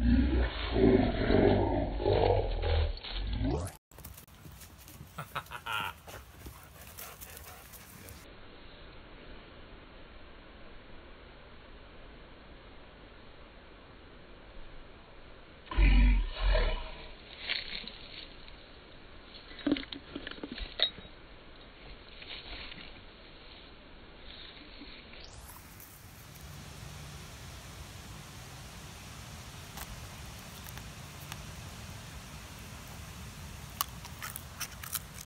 Beautiful.